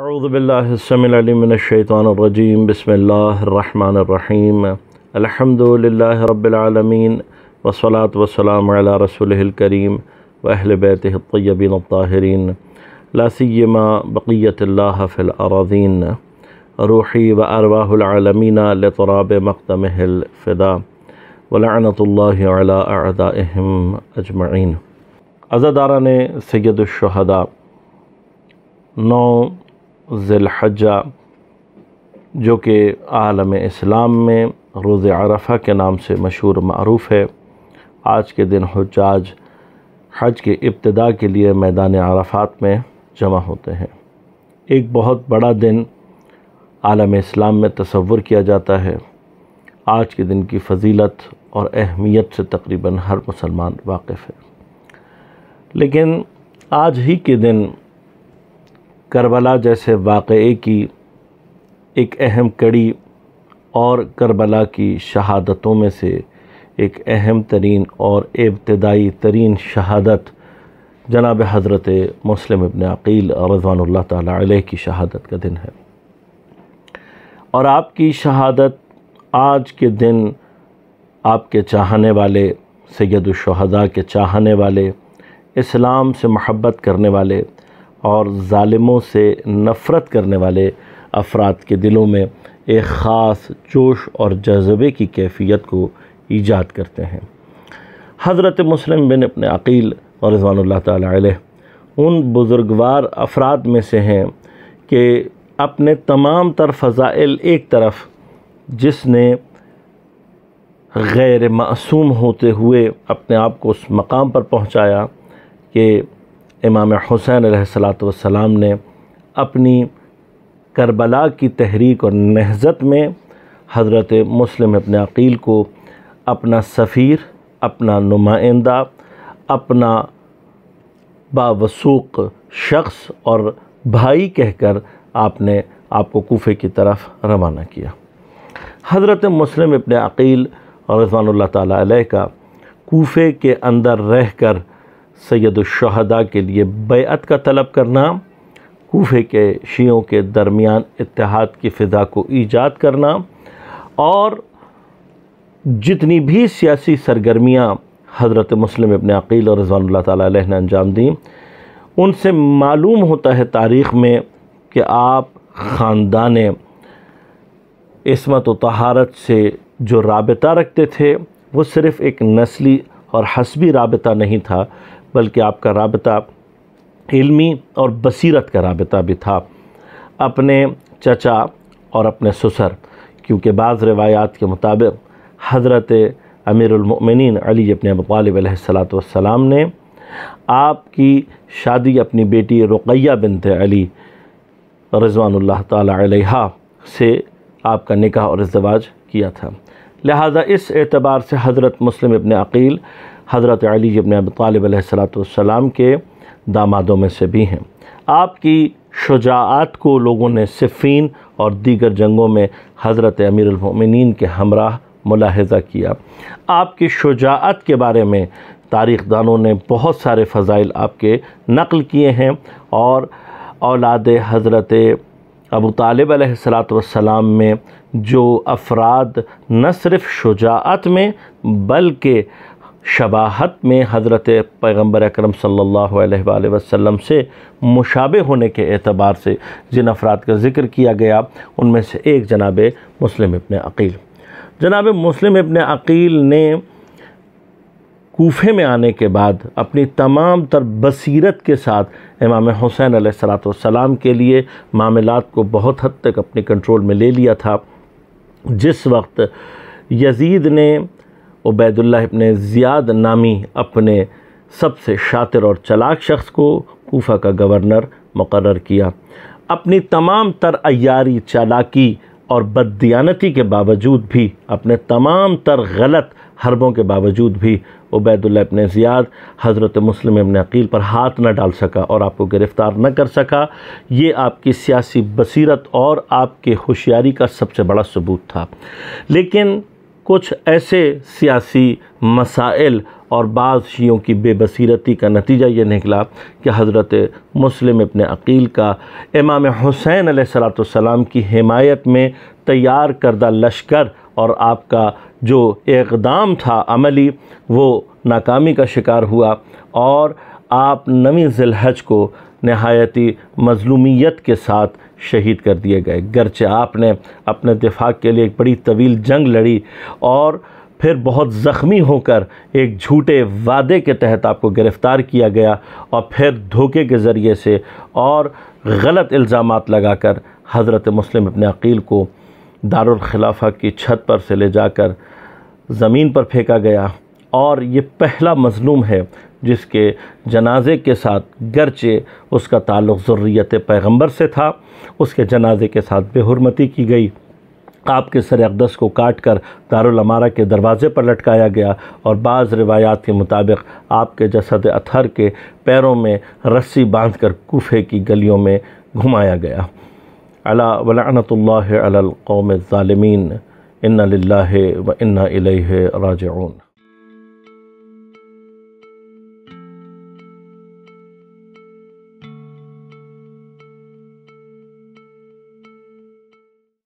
اعوذ باللہ السمع العلیم من الشیطان الرجیم، بسم اللہ الرحمن الرحیم۔ الحمد للہ رب العالمین، والصلاة والسلام علی رسولہ الکریم واہل بیتہ الطیبین الطاہرین۔ لا سیما بقیت اللہ فی الاراضین۔ روحی و ارواح العالمین لطراب مقدمہ الفدا۔ ولعنت اللہ علی اعدائہم اجمعین۔ عزداران سید الشہداء، نو ذی الحجہ جو کہ عالم اسلام میں روز عرفہ کے نام سے مشہور معروف ہے۔ آج کے دن حجاج حج کے ابتدا کے لیے میدان عرفات میں جمع ہوتے ہیں۔ ایک بہت بڑا دن عالم اسلام میں تصور کیا جاتا ہے۔ آج کے دن کی فضیلت اور اہمیت سے تقریباً ہر مسلمان واقف ہے۔ لیکن آج ہی کے دن کربلا جیسے واقعے کی ایک اہم کڑی اور کربلا کی شہادتوں میں سے ایک اہم ترین اور ابتدائی ترین شہادت جناب حضرت مسلم ابن عقیل رضوان اللہ تعالیٰ علیہ کی شہادت کا دن ہے۔ اور آپ کی شہادت آج کے دن آپ کے چاہنے والے، سید الشہداء کے چاہنے والے، اسلام سے محبت کرنے والے اور ظالموں سے نفرت کرنے والے افراد کے دلوں میں ایک خاص جوش اور جذبے کی کیفیت کو ایجاد کرتے ہیں۔ حضرت مسلم بن اپنے عقیل اور رضوان اللہ تعالیٰ علیہ ان بزرگوار افراد میں سے ہیں کہ اپنے تمام تر فضائل ایک طرف، جس نے غیر معصوم ہوتے ہوئے اپنے آپ کو اس مقام پر پہنچایا کہ امام حسین علیہ السلام نے اپنی کربلا کی تحریک اور نہضت میں حضرت مسلم ابن عقیل کو اپنا سفیر، اپنا نمائندہ، اپنا باوسوق شخص اور بھائی کہہ کر آپ نے آپ کو کوفے کی طرف روانہ کیا۔ حضرت مسلم ابن عقیل اور رضوان اللہ تعالیٰ علیہ کا کوفے کے اندر رہ کر سید الشہداء کے لیے بیعت کا طلب کرنا، کوفے کے شیعوں کے درمیان اتحاد کی فضا کو ایجاد کرنا، اور جتنی بھی سیاسی سرگرمیاں حضرت مسلم ابن عقیل اور رضوان اللہ تعالیٰ علیہ نے انجام دیں، ان سے معلوم ہوتا ہے تاریخ میں کہ آپ خاندان عصمت و طہارت سے جو رابطہ رکھتے تھے، وہ صرف ایک نسلی اور حسبی رابطہ نہیں تھا بلکہ آپ کا رابطہ علمی اور بصیرت کا رابطہ بھی تھا اپنے چچا اور اپنے سسر، کیونکہ بعض روایات کے مطابق حضرت امیر المؤمنین علی ابن ابو طالب علیہ السلام نے آپ کی شادی اپنی بیٹی رقیہ بنت علی رضوان اللہ تعالی علیہ سے آپ کا نکاح اور ازدواج کیا تھا۔ لہذا اس اعتبار سے حضرت مسلم ابن عقیل حضرت علی ابن ابی طالب علیہ السلام کے دامادوں میں سے بھی ہیں۔ آپ کی شجاعت کو لوگوں نے صفین اور دیگر جنگوں میں حضرت امیر المؤمنین کے ہمراہ ملاحظہ کیا۔ آپ کی شجاعت کے بارے میں تاریخ دانوں نے بہت سارے فضائل آپ کے نقل کیے ہیں اور اولاد حضرت ابو طالب علیہ السلام میں جو افراد نہ صرف شجاعت میں بلکہ شباہت میں حضرت پیغمبر اکرم صلی اللہ علیہ وآلہ وسلم سے مشابہ ہونے کے اعتبار سے جن افراد کا ذکر کیا گیا، ان میں سے ایک جناب مسلم ابن عقیل۔ جناب مسلم ابن عقیل نے کوفے میں آنے کے بعد اپنی تمام تر بصیرت کے ساتھ امام حسین علیہ السلام کے لیے معاملات کو بہت حد تک اپنی کنٹرول میں لے لیا تھا۔ جس وقت یزید نے عبید اللہ ابن زیاد نامی اپنے سب سے شاطر اور چلاک شخص کو کوفہ کا گورنر مقرر کیا۔ اپنی تمام تر ایاری چالاکی اور بددیانتی کے باوجود بھی، اپنے تمام تر غلط حربوں کے باوجود بھی عبید اللہ ابن زیاد حضرت مسلم ابن عقیل پر ہاتھ نہ ڈال سکا اور آپ کو گرفتار نہ کر سکا۔ یہ آپ کی سیاسی بصیرت اور آپ کے ہوشیاری کا سب سے بڑا ثبوت تھا۔ لیکن کچھ ایسے سیاسی مسائل اور بعض شیعوں کی بے بصیرتی کا نتیجہ یہ نکلا کہ حضرت مسلم ابن عقیل کا امام حسین علیہ السلام کی حمایت میں تیار کردہ لشکر اور آپ کا جو اقدام تھا عملی، وہ ناکامی کا شکار ہوا اور آپ نویں ذی الحج کو نہایتی مظلومیت کے ساتھ شہید کر دیے گئے۔ گرچہ آپ نے اپنے دفاع کے لیے ایک بڑی طویل جنگ لڑی اور پھر بہت زخمی ہو کر ایک جھوٹے وعدے کے تحت آپ کو گرفتار کیا گیا اور پھر دھوکے کے ذریعے سے اور غلط الزامات لگا کر حضرت مسلم ابن عقیل کو دارالخلافہ کی چھت پر سے لے جا کر زمین پر پھینکا گیا۔ اور یہ پہلا مظلوم ہے جس کے جنازے کے ساتھ گرچہ اس کا تعلق ذریت پیغمبر سے تھا، اس کے جنازے کے ساتھ بے حرمتی کی گئی۔ آپ کے سر اقدس کو کاٹ کر دارالعمارہ کے دروازے پر لٹکایا گیا اور بعض روایات کے مطابق آپ کے جسد اتھر کے پیروں میں رسی باندھ کر کوفے کی گلیوں میں گھمایا گیا۔ علا ولعنت اللہ علی القوم الظالمین۔ ان للہ و انا الیہ راجعون۔